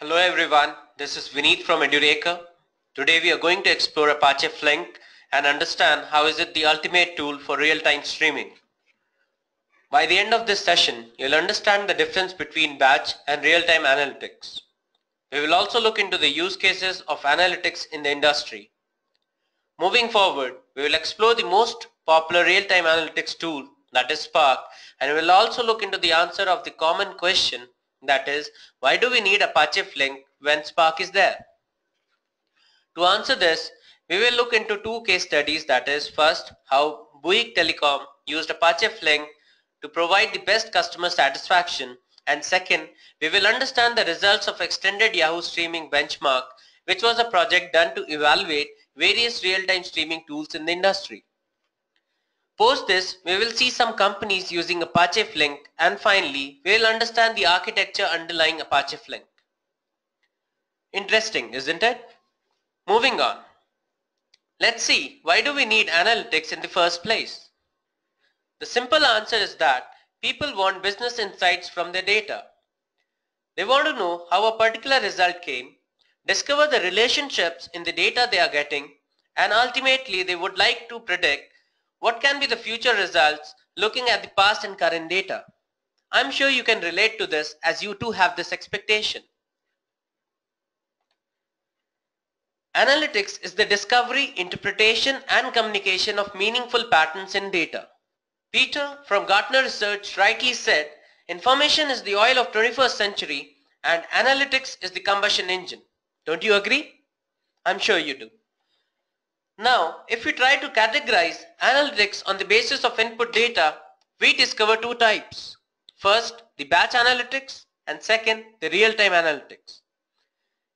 Hello everyone, this is Vineet from Edureka. Today we are going to explore Apache Flink and understand how is it the ultimate tool for real-time streaming. By the end of this session, you'll understand the difference between batch and real-time analytics. We will also look into the use cases of analytics in the industry. Moving forward, we will explore the most popular real-time analytics tool that is Spark and we will also look into the answer of the common question that is, why do we need Apache Flink when Spark is there? To answer this, we will look into two case studies that is first how Bouygues Telecom used Apache Flink to provide the best customer satisfaction and second, we will understand the results of extended Yahoo streaming benchmark which was a project done to evaluate various real-time streaming tools in the industry. Post this, we will see some companies using Apache Flink and finally, we will understand the architecture underlying Apache Flink. Interesting, isn't it? Moving on. Let's see, why do we need analytics in the first place? The simple answer is that people want business insights from their data. They want to know how a particular result came, discover the relationships in the data they are getting, and ultimately they would like to predict what can be the future results looking at the past and current data? I'm sure you can relate to this as you too have this expectation. Analytics is the discovery, interpretation and communication of meaningful patterns in data. Peter from Gartner Research rightly said, information is the oil of 21st century and analytics is the combustion engine. Don't you agree? I'm sure you do. Now, if we try to categorize analytics on the basis of input data, we discover two types. First, the batch analytics and second, the real-time analytics.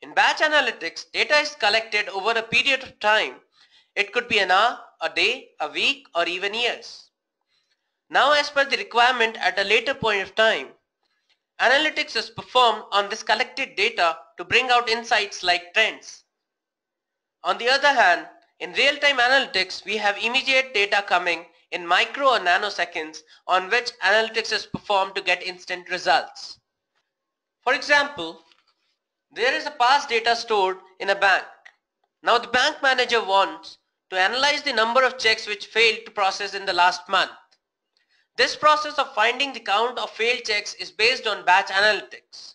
In batch analytics, data is collected over a period of time. It could be an hour, a day, a week or even years. Now as per the requirement at a later point of time, analytics is performed on this collected data to bring out insights like trends. On the other hand, in real-time analytics, we have immediate data coming in micro or nanoseconds on which analytics is performed to get instant results. For example, there is a past data stored in a bank. Now the bank manager wants to analyze the number of checks which failed to process in the last month. This process of finding the count of failed checks is based on batch analytics.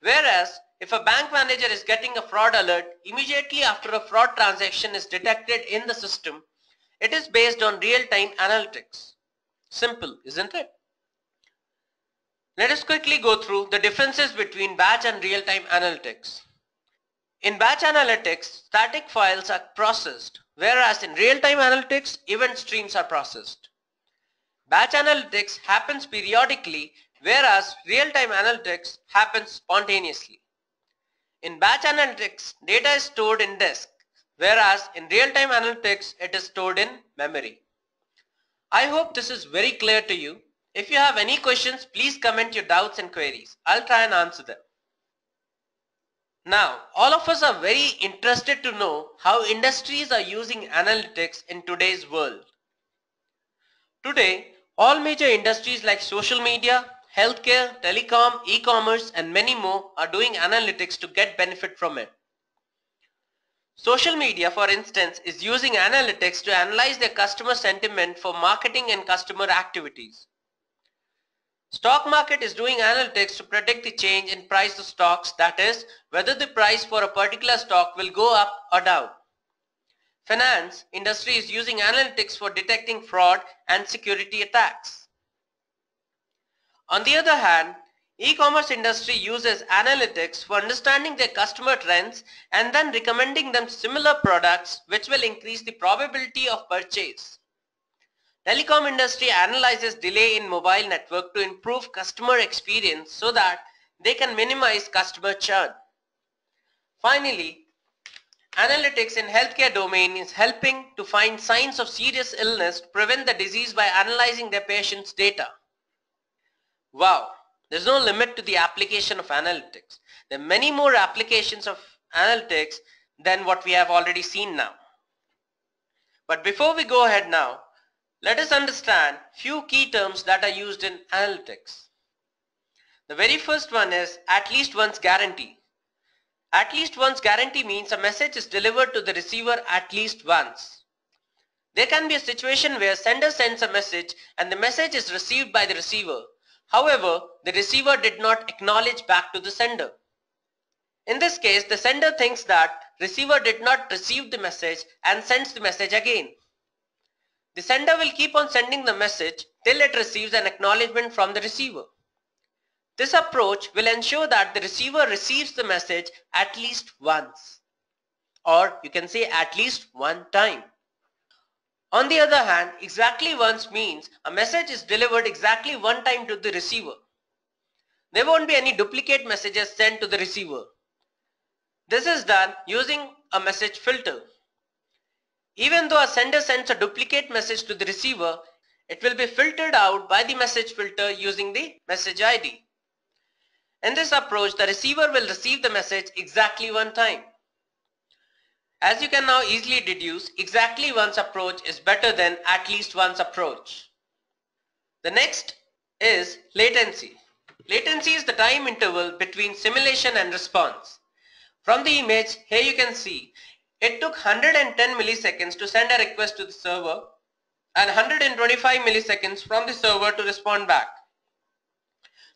Whereas if a bank manager is getting a fraud alert immediately after a fraud transaction is detected in the system, it is based on real-time analytics. Simple, isn't it? Let us quickly go through the differences between batch and real-time analytics. In batch analytics, static files are processed, whereas in real-time analytics, event streams are processed. Batch analytics happens periodically, whereas real-time analytics happens spontaneously. In batch analytics, data is stored in disk, whereas in real-time analytics, it is stored in memory. I hope this is very clear to you. If you have any questions, please comment your doubts and queries. I'll try and answer them. Now, all of us are very interested to know how industries are using analytics in today's world. Today, all major industries like social media, healthcare, telecom, e-commerce and many more are doing analytics to get benefit from it. Social media, for instance, is using analytics to analyze their customer sentiment for marketing and customer activities. Stock market is doing analytics to predict the change in price of stocks, that is, whether the price for a particular stock will go up or down. Finance industry is using analytics for detecting fraud and security attacks. On the other hand, e-commerce industry uses analytics for understanding their customer trends and then recommending them similar products which will increase the probability of purchase. Telecom industry analyzes delay in mobile network to improve customer experience so that they can minimize customer churn. Finally, analytics in healthcare domain is helping to find signs of serious illness to prevent the disease by analyzing their patient's data. Wow, there's no limit to the application of analytics. There are many more applications of analytics than what we have already seen now. But before we go ahead now, let us understand few key terms that are used in analytics. The very first one is at least once guarantee. At least once guarantee means a message is delivered to the receiver at least once. There can be a situation where sender sends a message and the message is received by the receiver. However, the receiver did not acknowledge back to the sender. In this case, the sender thinks that receiver did not receive the message and sends the message again. The sender will keep on sending the message till it receives an acknowledgement from the receiver. This approach will ensure that the receiver receives the message at least once or you can say at least one time. On the other hand, exactly once means a message is delivered exactly one time to the receiver. There won't be any duplicate messages sent to the receiver. This is done using a message filter. Even though a sender sends a duplicate message to the receiver, it will be filtered out by the message filter using the message ID. In this approach, the receiver will receive the message exactly one time. As you can now easily deduce, exactly once approach is better than at least once approach. The next is latency. Latency is the time interval between simulation and response. From the image, here you can see, it took 110 milliseconds to send a request to the server and 125 milliseconds from the server to respond back.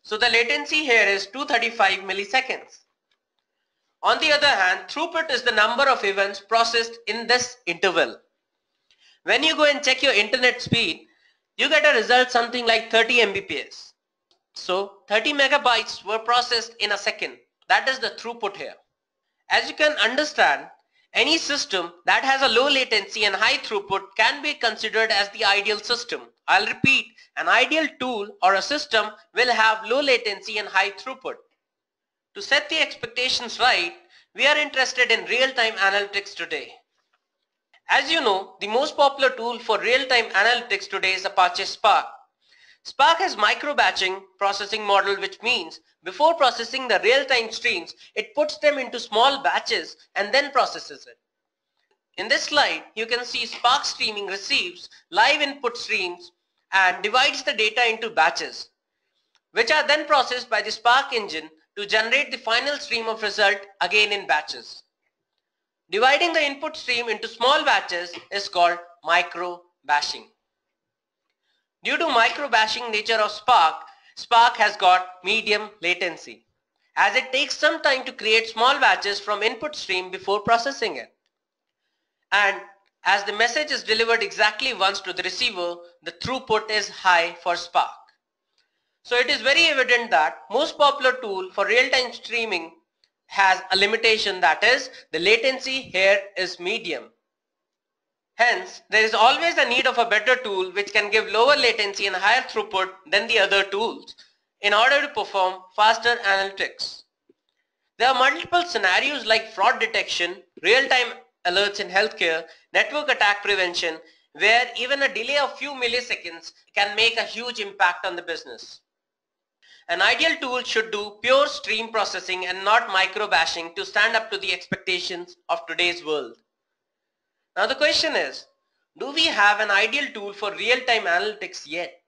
So the latency here is 235 milliseconds. On the other hand, throughput is the number of events processed in this interval. When you go and check your internet speed, you get a result something like 30 Mbps. So 30 megabytes were processed in a second. That is the throughput here. As you can understand, any system that has a low latency and high throughput can be considered as the ideal system. I'll repeat, an ideal tool or a system will have low latency and high throughput. To set the expectations right, we are interested in real-time analytics today. As you know, the most popular tool for real-time analytics today is Apache Spark. Spark has micro-batching processing model which means before processing the real-time streams, it puts them into small batches and then processes it. In this slide, you can see Spark Streaming receives live input streams and divides the data into batches, which are then processed by the Spark engine to generate the final stream of result again in batches. Dividing the input stream into small batches is called micro batching. Due to micro batching nature of Spark, Spark has got medium latency as it takes some time to create small batches from input stream before processing it. And as the message is delivered exactly once to the receiver, the throughput is high for Spark. So it is very evident that most popular tool for real-time streaming has a limitation that is the latency here is medium. Hence, there is always a need of a better tool which can give lower latency and higher throughput than the other tools in order to perform faster analytics. There are multiple scenarios like fraud detection, real-time alerts in healthcare, network attack prevention, where even a delay of few milliseconds can make a huge impact on the business. An ideal tool should do pure stream processing and not micro batching to stand up to the expectations of today's world. Now the question is, do we have an ideal tool for real-time analytics yet?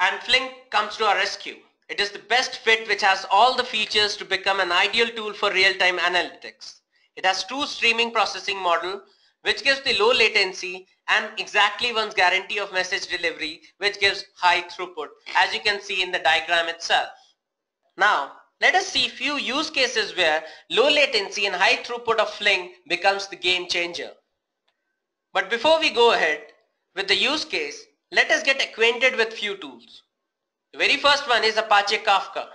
And Flink comes to our rescue. It is the best fit which has all the features to become an ideal tool for real-time analytics. It has two streaming processing model which gives the low latency and exactly once guarantee of message delivery which gives high throughput as you can see in the diagram itself. Now let us see few use cases where low latency and high throughput of Flink becomes the game changer. But before we go ahead with the use case, let us get acquainted with few tools. The very first one is Apache Kafka.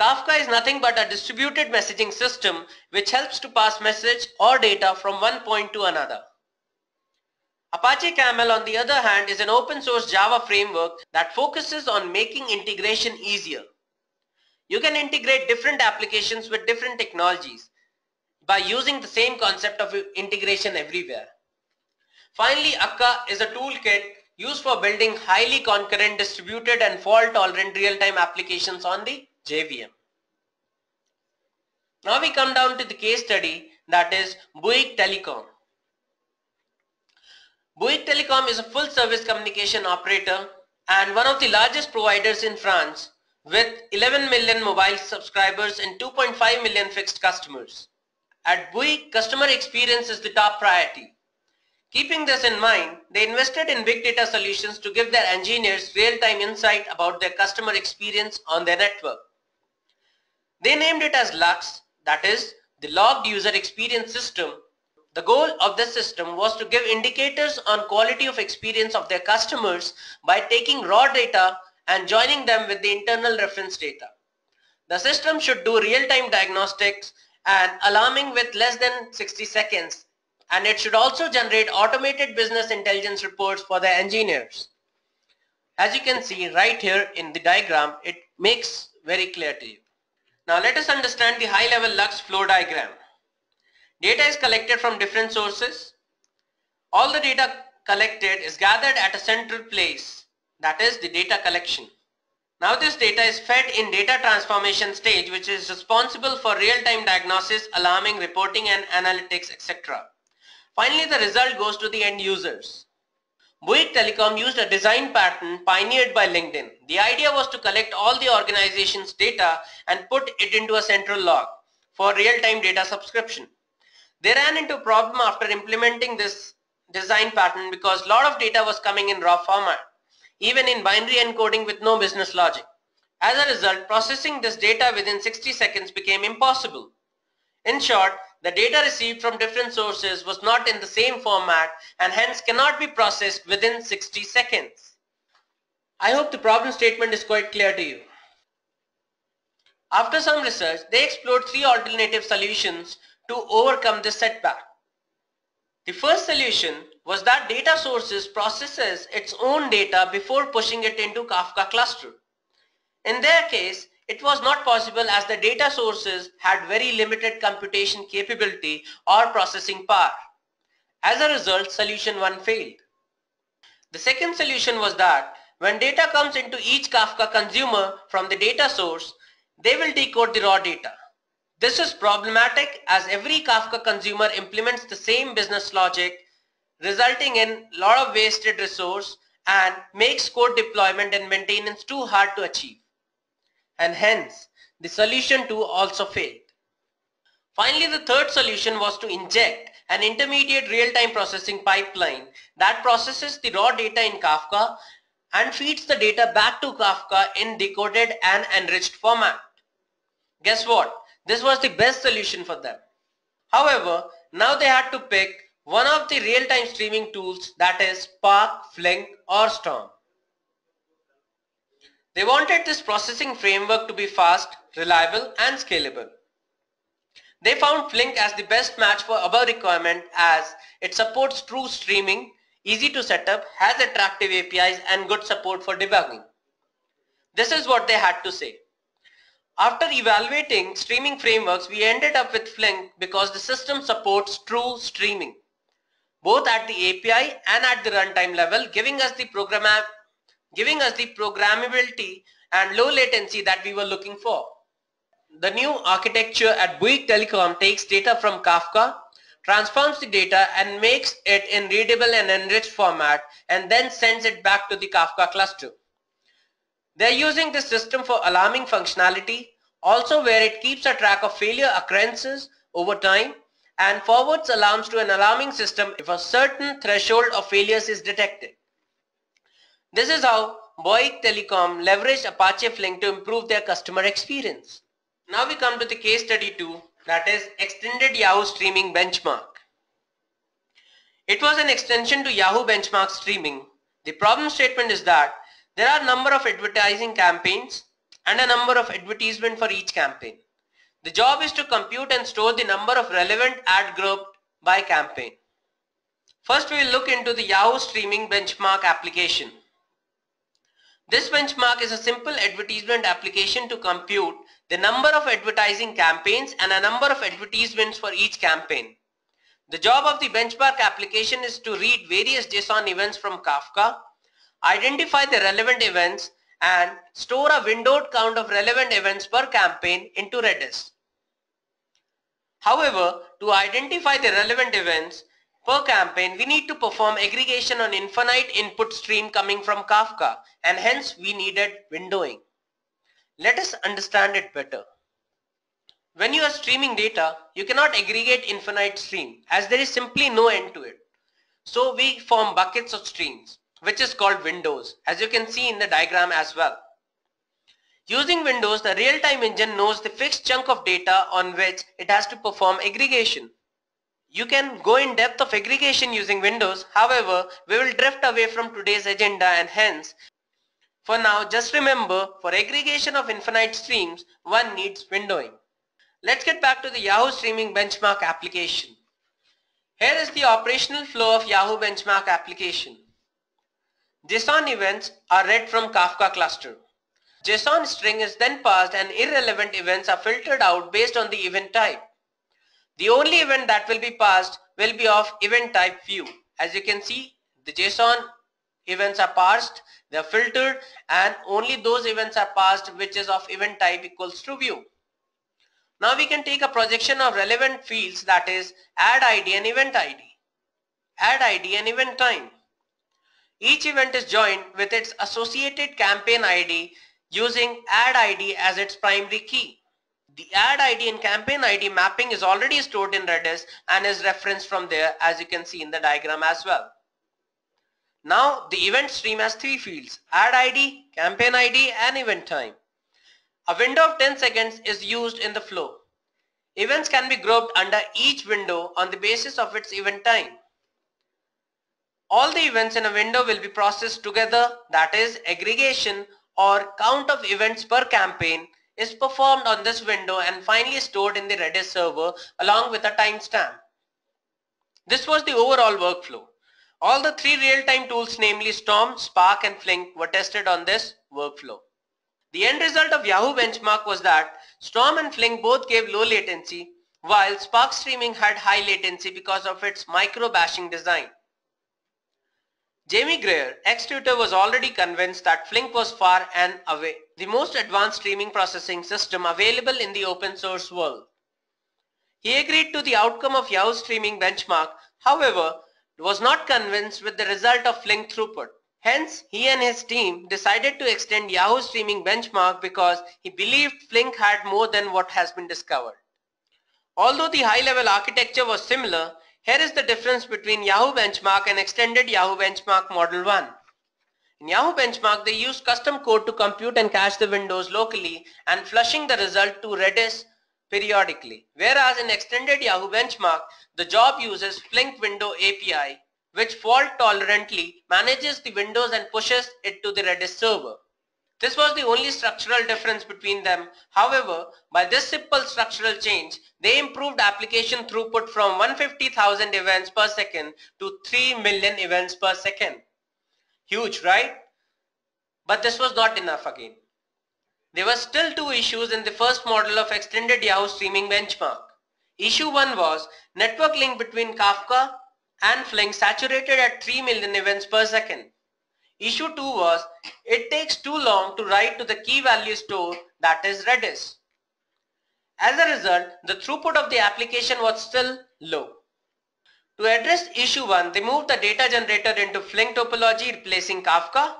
Kafka is nothing but a distributed messaging system which helps to pass message or data from one point to another. Apache Camel on the other hand is an open source Java framework that focuses on making integration easier. You can integrate different applications with different technologies by using the same concept of integration everywhere. Finally, Akka is a toolkit used for building highly concurrent distributed and fault tolerant real-time applications on the JVM. Now we come down to the case study that is Bouygues Telecom. Bouygues Telecom is a full service communication operator and one of the largest providers in France with 11 million mobile subscribers and 2.5 million fixed customers. At Bouygues, customer experience is the top priority. Keeping this in mind, they invested in big data solutions to give their engineers real-time insight about their customer experience on their network. They named it as LUX, that is, the Logged User Experience System. The goal of this system was to give indicators on quality of experience of their customers by taking raw data and joining them with the internal reference data. The system should do real-time diagnostics and alarming with less than 60 seconds and it should also generate automated business intelligence reports for the engineers. As you can see right here in the diagram, it makes very clear to you. Now let us understand the high level Lux flow diagram. Data is collected from different sources. All the data collected is gathered at a central place, that is the data collection. Now this data is fed in data transformation stage which is responsible for real-time diagnosis, alarming, reporting and analytics etc. Finally, the result goes to the end users. Bouygues Telecom used a design pattern pioneered by LinkedIn. The idea was to collect all the organization's data and put it into a central log for real-time data subscription. They ran into a problem after implementing this design pattern because a lot of data was coming in raw format, even in binary encoding with no business logic. As a result, processing this data within 60 seconds became impossible. In short, the data received from different sources was not in the same format and hence cannot be processed within 60 seconds. I hope the problem statement is quite clear to you. After some research, they explored three alternative solutions to overcome this setback. The first solution was that data sources processes its own data before pushing it into Kafka cluster. In their case, it was not possible as the data sources had very limited computation capability or processing power. As a result, solution 1 failed. The second solution was that when data comes into each Kafka consumer from the data source, they will decode the raw data. This is problematic as every Kafka consumer implements the same business logic resulting in lot of wasted resource and makes code deployment and maintenance too hard to achieve and hence the solution 2 also failed. Finally, the third solution was to inject an intermediate real-time processing pipeline that processes the raw data in Kafka and feeds the data back to Kafka in decoded and enriched format. Guess what? This was the best solution for them. However, now they had to pick one of the real-time streaming tools that is Spark, Flink or Storm. They wanted this processing framework to be fast, reliable and scalable. They found Flink as the best match for our requirement as it supports true streaming, easy to set up, has attractive APIs and good support for debugging. This is what they had to say. After evaluating streaming frameworks, we ended up with Flink because the system supports true streaming, both at the API and at the runtime level, giving us the program giving us the programmability and low latency that we were looking for. The new architecture at Bouygues Telecom takes data from Kafka, transforms the data and makes it in readable and enriched format and then sends it back to the Kafka cluster. They're using this system for alarming functionality, also where it keeps a track of failure occurrences over time and forwards alarms to an alarming system if a certain threshold of failures is detected. This is how Bouygues Telecom leveraged Apache Flink to improve their customer experience. Now we come to the case study 2 that is Extended Yahoo Streaming Benchmark. It was an extension to Yahoo Benchmark Streaming. The problem statement is that there are a number of advertising campaigns and a number of advertisement for each campaign. The job is to compute and store the number of relevant ad group by campaign. First we will look into the Yahoo Streaming Benchmark application. This benchmark is a simple advertisement application to compute the number of advertising campaigns and a number of advertisements for each campaign. The job of the benchmark application is to read various JSON events from Kafka, identify the relevant events and store a windowed count of relevant events per campaign into Redis. However, to identify the relevant events, Per campaign, we need to perform aggregation on infinite input stream coming from Kafka and hence we needed windowing. Let us understand it better. When you are streaming data, you cannot aggregate infinite stream as there is simply no end to it. So we form buckets of streams which is called windows as you can see in the diagram as well. Using windows, the real-time engine knows the fixed chunk of data on which it has to perform aggregation. You can go in depth of aggregation using windows, however, we will drift away from today's agenda and hence, for now just remember, for aggregation of infinite streams, one needs windowing. Let's get back to the Yahoo Streaming Benchmark application. Here is the operational flow of Yahoo Benchmark application. JSON events are read from Kafka cluster. JSON string is then passed and irrelevant events are filtered out based on the event type. The only event that will be passed will be of event type view. As you can see, the JSON events are parsed, they are filtered and only those events are passed which is of event type equals to view. Now we can take a projection of relevant fields that is ad ID and event ID, ad ID and event time. Each event is joined with its associated campaign ID using ad ID as its primary key. The ad ID and campaign ID mapping is already stored in Redis and is referenced from there as you can see in the diagram as well. Now the event stream has three fields, ad ID, campaign ID and event time. A window of 10 seconds is used in the flow. Events can be grouped under each window on the basis of its event time. All the events in a window will be processed together that is aggregation or count of events per campaign is performed on this window and finally stored in the Redis server along with a timestamp. This was the overall workflow. All the three real-time tools namely Storm, Spark and Flink were tested on this workflow. The end result of Yahoo benchmark was that Storm and Flink both gave low latency while Spark streaming had high latency because of its micro batching design. Jamie Grier, ex-Twitter was already convinced that Flink was far and away the most advanced streaming processing system available in the open source world. He agreed to the outcome of Yahoo streaming benchmark, however, was not convinced with the result of Flink throughput. Hence, he and his team decided to extend Yahoo streaming benchmark because he believed Flink had more than what has been discovered. Although the high-level architecture was similar, here is the difference between Yahoo Benchmark and extended Yahoo Benchmark Model 1. In Yahoo Benchmark, they used custom code to compute and cache the windows locally and flushing the result to Redis periodically. Whereas in extended Yahoo Benchmark, the job uses Flink Window API, which fault tolerantly manages the windows and pushes it to the Redis server. This was the only structural difference between them. However, by this simple structural change, they improved application throughput from 150,000 events per second to 3 million events per second. Huge, right? But this was not enough again. There were still two issues in the first model of extended Yahoo streaming benchmark. Issue 1 was network link between Kafka and Flink saturated at 3 million events per second. Issue 2 was it takes too long to write to the key value store that is Redis. As a result, the throughput of the application was still low. To address issue 1, they moved the data generator into Flink topology replacing Kafka.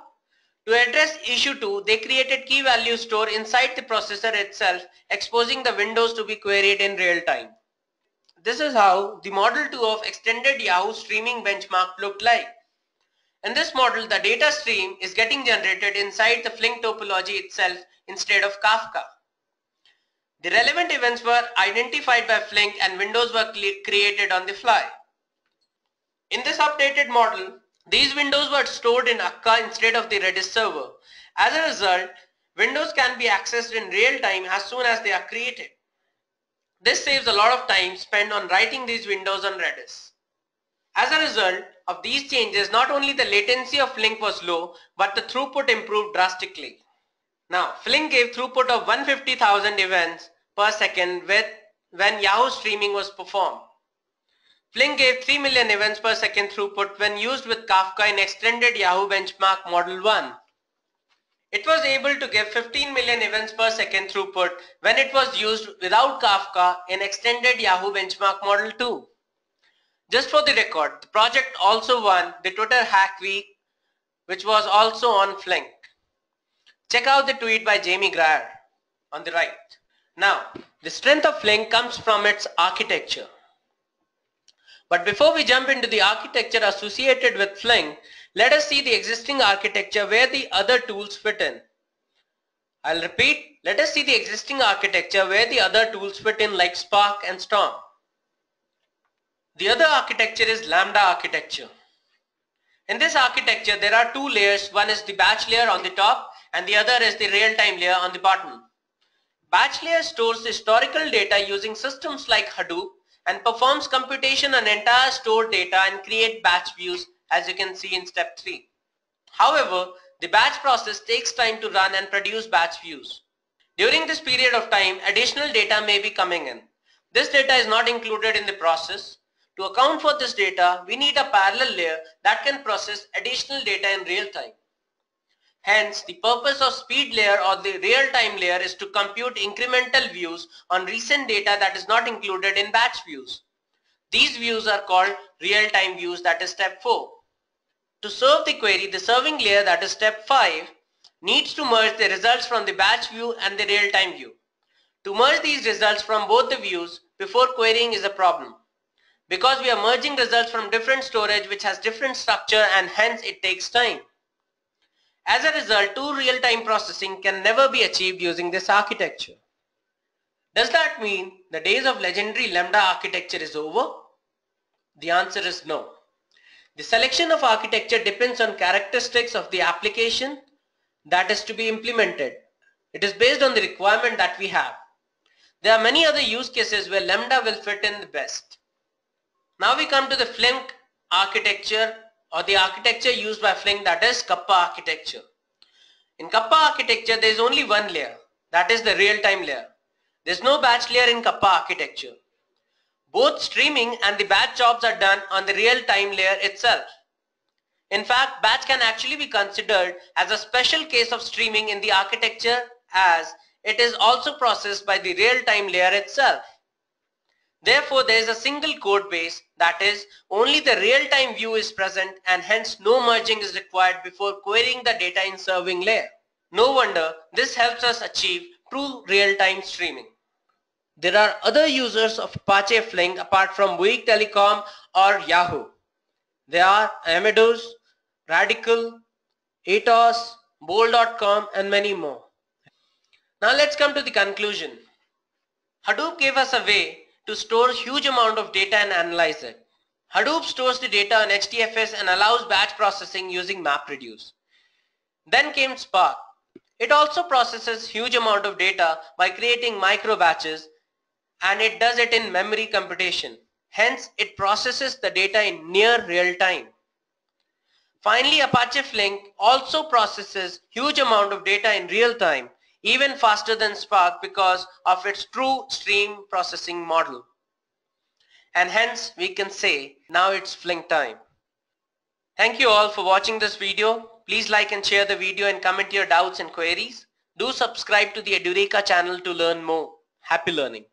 To address issue 2, they created key value store inside the processor itself, exposing the windows to be queried in real time. This is how the Model 2 of extended Yahoo streaming benchmark looked like. In this model, the data stream is getting generated inside the Flink topology itself instead of Kafka. The relevant events were identified by Flink and windows were created on the fly. In this updated model, these windows were stored in Akka instead of the Redis server. As a result, windows can be accessed in real time as soon as they are created. This saves a lot of time spent on writing these windows on Redis. As a result of these changes, not only the latency of Flink was low, but the throughput improved drastically. Now, Flink gave throughput of 150,000 events per second with when Yahoo streaming was performed. Flink gave 3 million events per second throughput when used with Kafka in extended Yahoo benchmark model 1. It was able to give 15 million events per second throughput when it was used without Kafka in extended Yahoo benchmark model 2. Just for the record, the project also won the Twitter Hack Week, which was also on Flink. Check out the tweet by Jamie Grier. on the right. Now, the strength of Flink comes from its architecture. But before we jump into the architecture associated with Flink, let us see the existing architecture where the other tools fit in. I'll repeat, let us see the existing architecture where the other tools fit in like Spark and Storm. The other architecture is Lambda architecture. In this architecture, there are two layers. One is the batch layer on the top and the other is the real-time layer on the bottom. Batch layer stores historical data using systems like Hadoop and performs computation on entire stored data and create batch views as you can see in step 3. However, the batch process takes time to run and produce batch views. During this period of time, additional data may be coming in. This data is not included in the process. To account for this data, we need a parallel layer that can process additional data in real time. Hence, the purpose of speed layer or the real-time layer is to compute incremental views on recent data that is not included in batch views. These views are called real-time views that is step 4. To serve the query, the serving layer that is step 5 needs to merge the results from the batch view and the real-time view. To merge these results from both the views before querying is a problem. Because we are merging results from different storage which has different structure and hence it takes time. As a result, two real-time processing can never be achieved using this architecture. Does that mean the days of legendary Lambda architecture is over? The answer is no. The selection of architecture depends on characteristics of the application that is to be implemented. It is based on the requirement that we have. There are many other use cases where Lambda will fit in the best. Now we come to the Flink architecture or the architecture used by Flink that is Kappa architecture. In Kappa architecture there is only one layer that is the real-time layer. There is no batch layer in Kappa architecture. Both streaming and the batch jobs are done on the real-time layer itself. In fact, batch can actually be considered as a special case of streaming in the architecture as it is also processed by the real-time layer itself. Therefore, there is a single code base that is only the real-time view is present and hence no merging is required before querying the data in serving layer. No wonder this helps us achieve true real-time streaming. There are other users of Apache Flink apart from Bouygues Telecom or Yahoo. They are Amadeus, Radical, Atos, Bol.com and many more. Now let's come to the conclusion. Hadoop gave us a way to store huge amount of data and analyze it. Hadoop stores the data on HDFS and allows batch processing using MapReduce. Then came Spark. It also processes huge amount of data by creating micro batches and it does it in memory computation. Hence, it processes the data in near real time. Finally, Apache Flink also processes huge amount of data in real time even faster than Spark because of its true stream processing model. And hence we can say now it's Flink time. Thank you all for watching this video. Please like and share the video and comment your doubts and queries. Do subscribe to the Edureka channel to learn more. Happy learning.